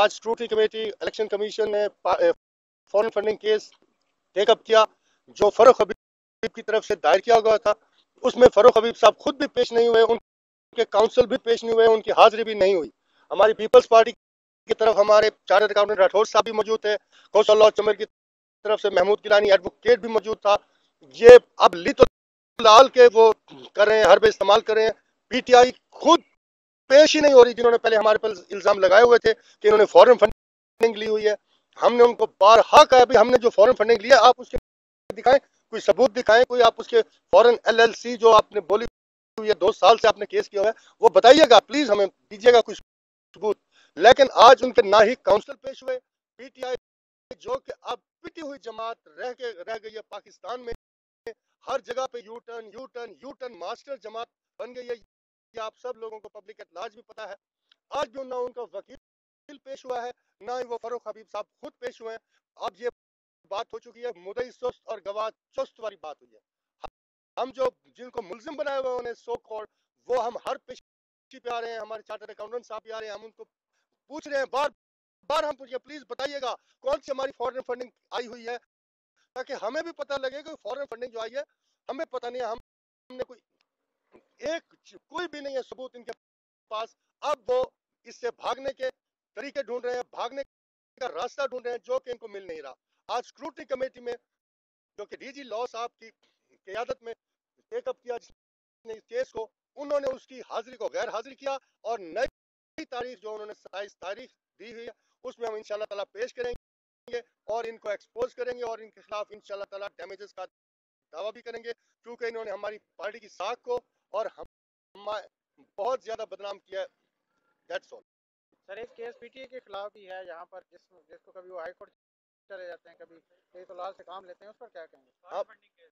آج scrutiny committee election commission نے فورن funding case ٹیک اپ کیا، جو فروخ حبیب کی طرف سے دائر کیا گیا تھا۔ اس میں فروخ حبیب صاحب خود بھی پیش نہیں ہوئے، ان کے کاؤنسل بھی پیش نہیں ہوئے، ان کی حاضری بھی نہیں ہوئی۔ ہماری پیپلز پارٹی کی طرف ہمارے چارٹر اکاؤنٹنٹ راٹھور صاحب بھی موجود تھے کوسل اللہ چمر کی طرف سے محمود گلانی ایڈوکیٹ بھی موجود تھا۔ یہ اب لی لال کے وہ کر رہے ہیں، حرب استعمال کر رہے ہیں۔ پی ٹی آئی خود پیش ہی نہیں ہو رہی جنہوں نے پہلے ہمارے پر الزام لگائے ہوئے تھے کہ انہوں نے فورن فنڈنگ لی ہوئی ہے۔ ہم نے ان کو بارہا کہا بھی ہم نے جو فورن فنڈنگ لیا، آپ اس کے دکھائیں، کوئی ثبوت دکھائیں، کوئی آپ اس کے فورن ایل ایل سی جو آپ نے بولی ہوئی ہے، دو سال سے آپ نے کیس کیا ہوا ہے، وہ بتائیے گا پلیز ہمیں دیجیے گا کوئی ثبوت۔ لیکن آج ان کے نہ ہی کاؤنسل پیش ہوئے پی ٹی آئی جو کہ اب پٹی ہوئی جماعت رہ کے رہ گئی ہے پاکستان میں، ہر جگہ پہ U turn U turn U turn master جماعت بن گئی ہے۔ یہ آپ سب لوگوں کو پبلک اطلاج بھی پتا ہے۔ آج بھی نہ ان کا وکیل پیش ہوا ہے، نہ ہی وہ فروخ حبیب صاحب خود پیش ہوئے ہیں۔ اب یہ بات ہو چکی ہے، مدعی سست اور گواہ چست والی بات ہوئی ہے۔ ہم جو جن کو ملزم بنائے ہوئے انہیں سو کور وہ ہم ہر پیشی پہ آ رہے ہیں، ہمارے چارٹر اکاؤنٹنٹ صاحب بھی آ رہے ہیں، ہم ان کو پوچھ رہے ہیں۔ بار بار ہم پوچھیں پلیز بتائیے گا، کون سی ہماری فورن فنڈنگ آئی ہوئی ہے؟ تاکہ ہمیں بھی پتہ لگے کہ فورن فنڈنگ جو آئی ہے، ہمیں پتہ نہیں ہے، ہم نے کوئی ایک کوئی بھی نہیں ہے ثبوت ان کے پاس۔ اب وہ اس سے بھاگنے کے طریقے ڈھونڈ رہے ہیں، بھاگنے کا راستہ ڈھونڈ رہے ہیں جو کہ ان کو مل نہیں رہا۔ آج سکروٹنی کمیٹی میں جو کہ ڈی جی لاء صاحب کی قیادت میں ٹیک اپ کیا، جس نے اس کیس کو، انہوں نے اس کی حاضری کو غیر حاضر کیا اور نئی تاریخ جو انہوں نے ستائیس تاریخ دی ہوئی ہے، اس میں ہم انشاءاللہ تعالیٰ پیش کریں گے اور ان کو ایکسپوز کریں گے اور ان کے خلاف انشاءاللہ تعالیٰ ڈیمیجز کا دعویٰ بھی کریں گے۔ کیونکہ انہوں نے ہماری پارٹی کی ساکھ کو اور ہم بہت زیادہ بدنام کیا ہے۔ دیٹس آل سر ایک کیس پی ٹی اے کے خلاف بھی ہے۔ یہاں پر جس جس کو کبھی وہ ہائی کورٹ چلے جاتے ہیں کبھی کئی تو لال سے کام لیتے ہیں اس پر کیا کہیں گے؟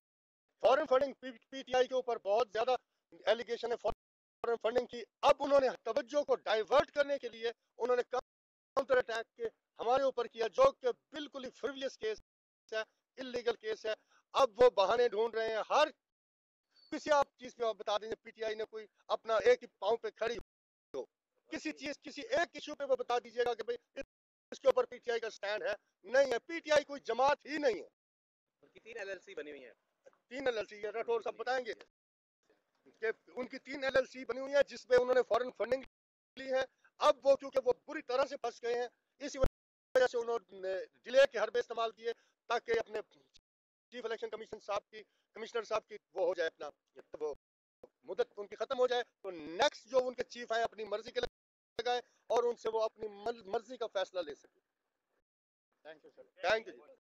فورن فنڈنگ پی ٹی آئی کے اوپر بہت زیادہ ایلیگیشن ہے۔ فورن فنڈنگ کی۔ اب انہوں نے توجہ کو ڈائیورٹ کرنے کے لیے انہوں نے کاؤنٹر اٹیک کے ہمارے اوپر کیا جو کہ بالکل ہی فریولیس کیس ہے اللیگل کیس ہے۔ اب وہ بہانے ڈھونڈ رہے ہیں۔ ہر کسی آپ چیز پہ بتا دیں پی ٹی آئی نے کوئی اپنا ایک ہی پاؤں پہ کھڑی ہو۔ کسی چیز کسی ایک ایشو پہ وہ بتا دیجیے گا کہ بھئی اس کے اوپر پی ٹی آئی کا سٹینڈ ہے۔ نہیں ہے پی ٹی آئی کوئی جماعت ہی نہیں ہے۔ تین ایل ایل سی بنی ہوئی ہیں۔ تین ایل ایل سی ہے رٹور صاحب بتائیں گے کہ ان کی تین ایل ایل سی بنی ہوئی ہے جس پہ انہوں نے فورن فنڈنگ لی ہے۔ اب وہ کیونکہ وہ بری طرح سے پھنس گئے ہیں اسی وجہ سے انہوں نے ڈیلے کے حربے استعمال کیے تاکہ اپنے چیف الیکشن کمیشن صاحب کی کمشنر صاحب کی وہ ہو جائے اپنا وہ مدت ان کی ختم ہو جائے تو نیکسٹ جو ان کے چیف ہیں اپنی مرضی کے لگائے اور ان سے وہ اپنی مرضی کا فیصلہ لے سکے۔ Thank you sir thank you